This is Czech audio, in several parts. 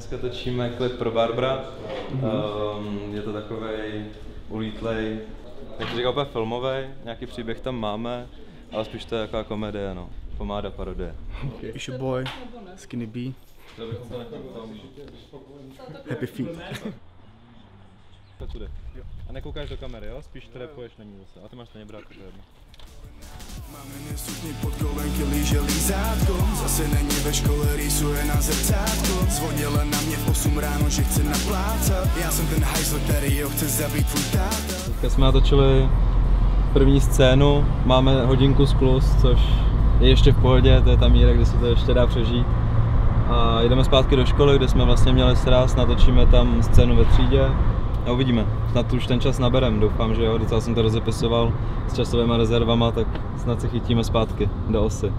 Dneska točíme klip pro Barbara. Um, je to takový ulítlej, jak to říkal, úplně filmový, nějaký příběh tam máme, ale spíš to je jako komedie, no. Pomáda parodie. It's your boy, Skinny B. Happy feet. Tak tudy. A nekoukáš do kamery, jo? Spíš to repuješ na ní zase. A ty máš stejně bráku, to je jedno. Pod kolenky líže lízátko Zase není ve škole, rýsuje na zrcátko. Zvonila na mě v 8 ráno, že chce naplácat. Já jsem ten hajzl, který ho chce zabít tvůj táta. Teďka jsme natočili první scénu, máme hodinku sklus, což je ještě v pohodě, to je ta míra, kde se to ještě dá přežít. A jdeme zpátky do školy, kde jsme vlastně měli sraz, natočíme tam scénu ve třídě a uvidíme. Snad už ten čas naberem, doufám, že jo, docela jsem to rozepisoval s časovými rezervama, tak snad se chytíme zpátky do osy.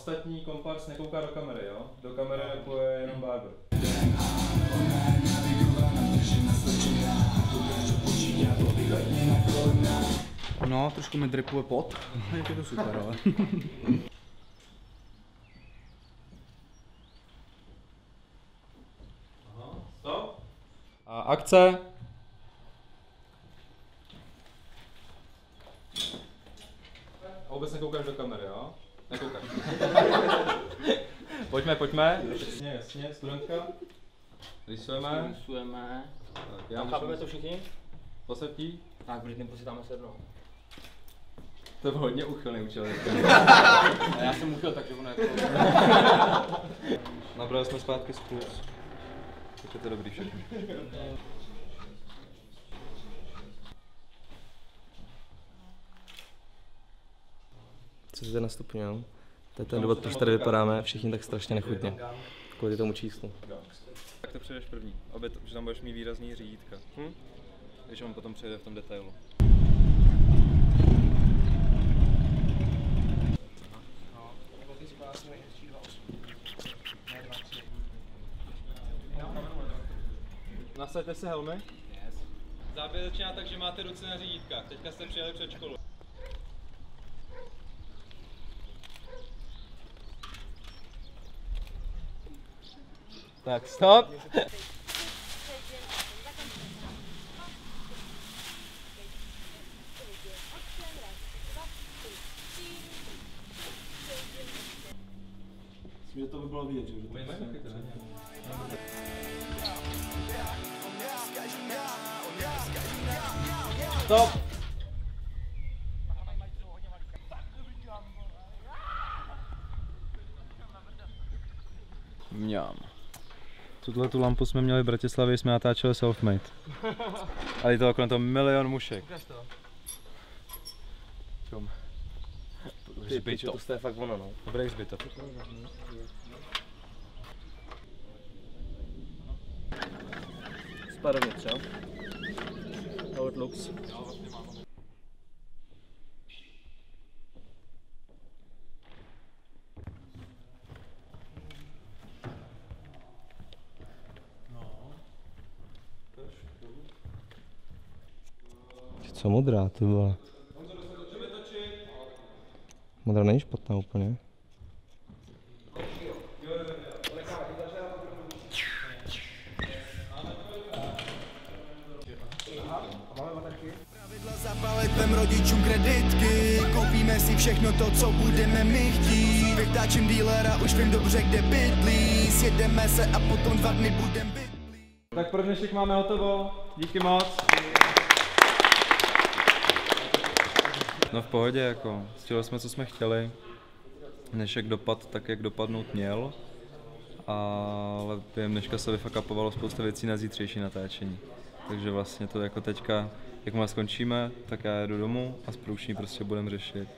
ostatní kompars nekouká do kamery, jo? Do kamery nepuje jenom Barber. No, trošku mi dripuje pot. Je to super, ale. Stop. A akce. A vůbec nekoukáš do kamery, jo? Nekoukáš. pojďme, pojďme. Jasně, jasně, studentka. Rysujeme. Rysujeme. Tak, Já chápeme to všichni? Posetí. Tak, Britney si tam sednou. To je hodně uchylný účel. A já jsem uchyl, takže ono jako... Nabrali jsme zpátky sklus. Tak je to dobrý všechno. co si tady nastupňujem. To je ten důvod, proč tady vypadáme všichni tak strašně nechutně. Kvůli tomu číslu. Tak to přijdeš první, aby to, že tam budeš mít výrazný řídítka. Hm? Když on potom přijde v tom detailu. Nasaďte si helmy. Yes. Záběr začíná tak, že máte ruce na řídítkách. Teďka jste přijeli před školu. Tak, stop. Myslím, že to by bylo vidět, že Stop. Mňam. Tuhle tu lampu jsme měli v Bratislavě, jsme natáčeli selfmade. Ale je to okolo toho milion mušek. Čum. Ty pičo, to je fakt ono, no. Dobrý hřbitov. Spadl vnitř, jo? How it looks. Co modrá, ty vole? Modrá není špatná úplně. Všechno to, co budeme my chtít Vytáčím dílera, už vím dobře, kde bydlí Sjedeme se a potom dva dny budem bydlí Tak pro dnešek máme hotovo. Díky moc. No v pohodě, jako, stihli jsme, co jsme chtěli. Dnešek dopad tak, jak dopadnout měl. Ale během dneška se vyfakapovalo spousta věcí na zítřejší natáčení. Takže vlastně to jako teďka, jakmile skončíme, tak já jedu domů a s průční prostě budeme řešit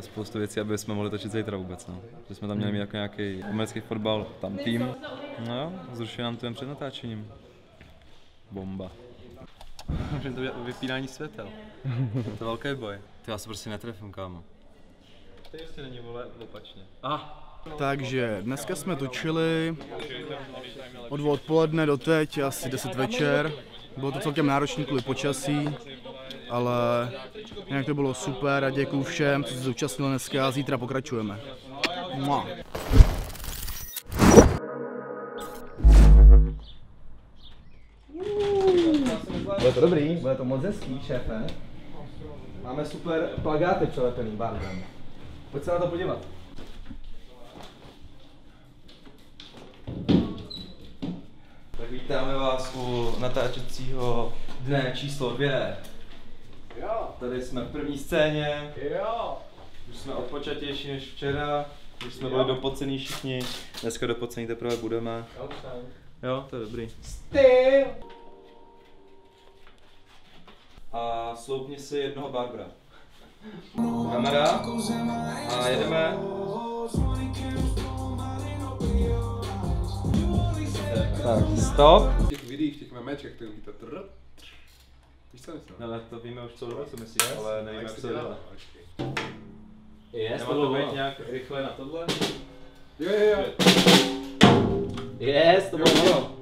spoustu věcí, aby jsme mohli točit zítra vůbec. No. Že jsme tam měli mít jako nějaký americký fotbal, tam tým. No jo, zrušili nám to jen před natáčením. Bomba. Můžeme to vypínání světel. to je velký boj. Ty já se prostě netrefím, kámo. To ještě není, vole, opačně. Ah, Takže dneska jsme točili od odpoledne do teď, asi 10 večer. Bylo to celkem náročné kvůli počasí, ale jinak to bylo super a děkuju všem, co se zúčastnili dneska a zítra pokračujeme. Mua. Bude to dobrý, bude to moc hezký, šéfe. Máme super plagáty přelepený barvem. Pojď se na to podívat. Tak vítáme vás u natáčecího dne číslo dvě. Jo. Tady jsme v první scéně. Jo. Už jsme odpočatější než včera. Už jsme byli dopocený všichni. Dneska dopocený teprve budeme. Jo, to je dobrý. A sloupni si jednoho Barbara. Kamera. A jedeme. Tak, stop. V těch videích, v těch memečkách, to trr. Víš co myslím? No, ale to víme už co dobu, co myslíš, ale nevíme, jak se to dělá. Yes, Nemá to být nějak rychle na tohle? Jo, jo, jo. Yes, to bylo ono.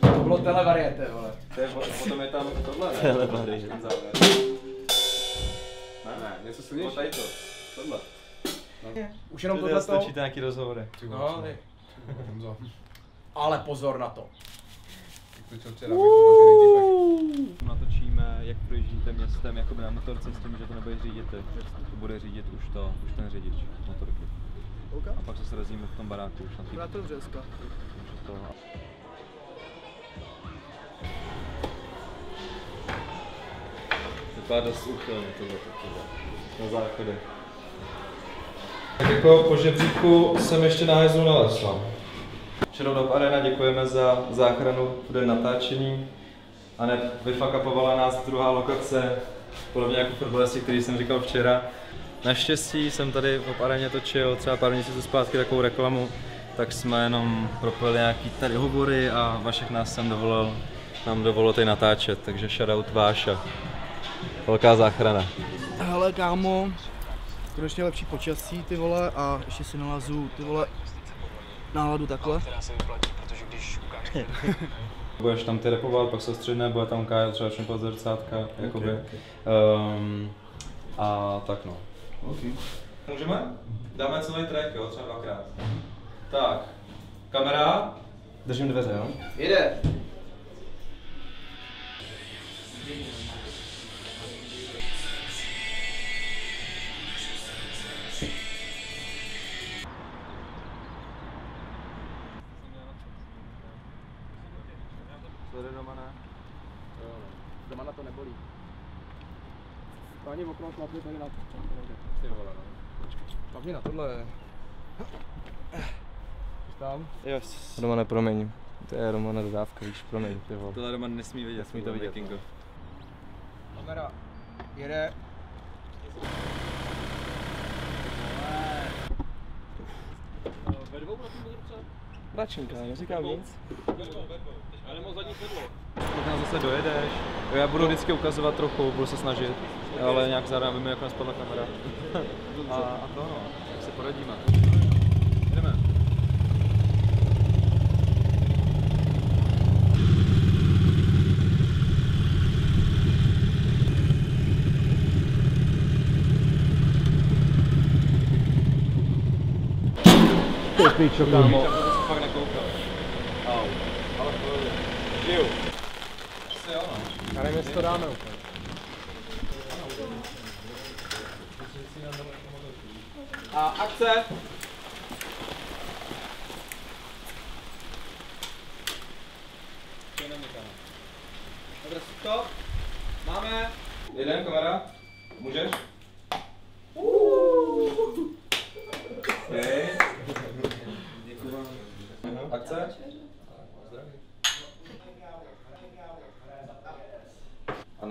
To bylo televariete, vole. To je, potom je tam tohle, ne? Telebary. Ten závěr. Ne, ne, něco No, silnější. tady to. Tohle. Už jenom Tohle tohle stačíte nějaký rozhovory. No, Ale pozor na to. Včera, Natočíme, jak projíždíte městem jakoby na motorce s tím, že to nebude řídit ty. To bude řídit už to, už ten řidič motorky. OK. A pak se srazíme v tom baráku už na tý. Byla to. Takže to... Vypadá dost úchylně tohle tohle. Na záchodě. Tak jako po žebříku jsem ještě na hajzlu nalesl. Shadow Arena děkujeme za záchranu v den natáčení. A hned vyfakapovala nás druhá lokace, podobně jako fotbalisti, který jsem říkal včera. Naštěstí jsem tady v areně točil třeba pár měsíců zpátky takovou reklamu, tak jsme jenom propili nějaký tady hovory a Vašek nás sem dovolil, nám dovolil tady natáčet, takže shoutout Váša. Velká záchrana. Hele kámo, konečně lepší počasí ty vole a ještě si nalazu ty vole náladu takhle. Budeš tam ty repovat, pak se středné, bude tam Kája třeba šimpat zrcátka, jakoby. Um, a tak no. Okay. Můžeme? Dáme celý track, jo, třeba dvakrát. Tak, kamera. Držím dveře, jo? Jede. Okno šlapli tady na Ty vole, no. Šlapni na tohle. Jsi tam? Yes. Romane, promiň. To je Romane dodávka, víš, promiň, ty vole. Tohle Roman nesmí vidět. Nesmí to vidět, Kingo. Kamera. Jede. Račinka, neříkám nic. Pak nás zase dojedeš. Jo, Já budu vždycky ukazovat trochu, budu se snažit, ale nějak zároveň víme, jak nás spadla kamera. a, a to no, tak se poradíme. Jdeme. Ty pičo, kámo. Já jsem se fakt nekoukal. Au. Ale v pohodě. Žiju. Asi jo no. Já nevím, jestli to dáme úplně. A akce! Dobře, stop. Máme. Jeden kamera. Můžeš? Okay. Děkuji. Akce?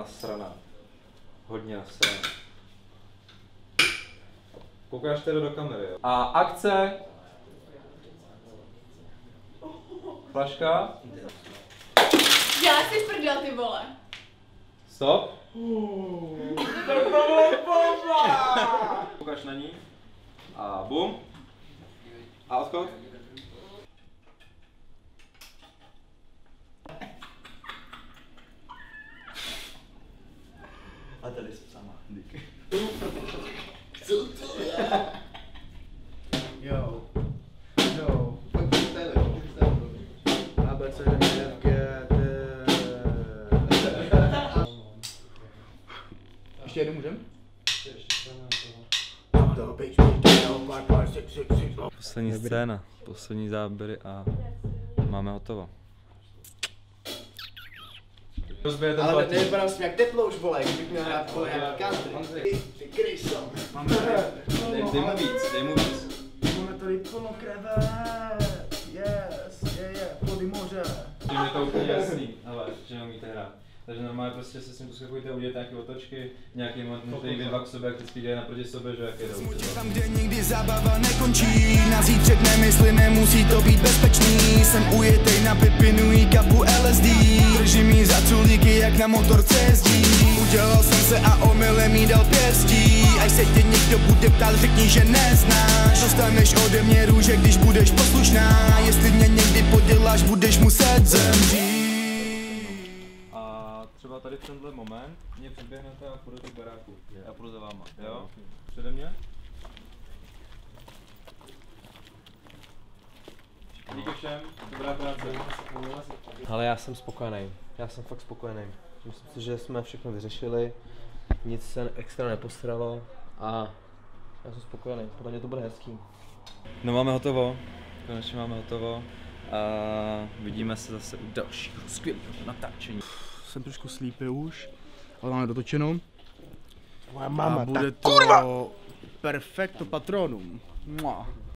Nasraná. Hodně nasraná. Koukáš teda do kamery, jo? A akce. Flaška. Já si prdel, ty vole. Stop. Ukaž na ní. A bum. A odchod. A tady jsem sama. Díky. Jo. Jo. A B, C, D, F, G, D. Ještě jednu můžem? Poslední scéna, poslední záběry a máme hotovo. Rozbije ten Ale nevypadám jsem jak teplo už, vole, kdybych měl hrát vole jak country. Ty kryso. Máme Dej, dej mu víc, dej mu víc. Máme tady plno kreve. Yes, je, je, plody moře. Tím je to úplně jasný, ale že neumíte hrát. Takže normálně prostě se s tím poskakujte, udělat nějaké otočky, nějaký moment, můžete jít dva k sobě, jak vždycky jde naproti sobě, že jak jedou. třeba. Tam, kde nikdy zábava nekončí. Na zítřek nemysli, nemusí to být bezpečný. Jsem ujetej na pepinu i kapu LSD Držím jí za culíky, jak na motorce jezdí Udělal jsem se a omylem jí dal pěstí Až se tě někdo bude ptát, řekni, že neznáš. Dostaneš ode mě růže, když budeš poslušná. Jestli mě někdy poděláš, budeš muset zemřít třeba tady v tenhle moment mě předběhnete a půjdete k baráku. Já půjdu za váma, jo? Přede mě? Díky všem, dobrá práce. Ale já jsem spokojený. Já jsem fakt spokojený. Myslím si, že jsme všechno vyřešili, nic se extra nepostralo a já jsem spokojený. Podle mě to bude hezký. No máme hotovo, konečně máme hotovo a vidíme se zase u dalšího skvělého natáčení. Jsem trošku sleepy už, ale máme dotočeno. Moje A mama, bude tak to perfekto patronum. Mua.